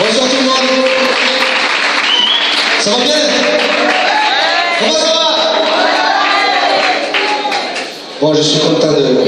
Bonsoir tout le monde. Ça va bien Comment ça va Bon, je suis content de...